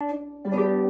Música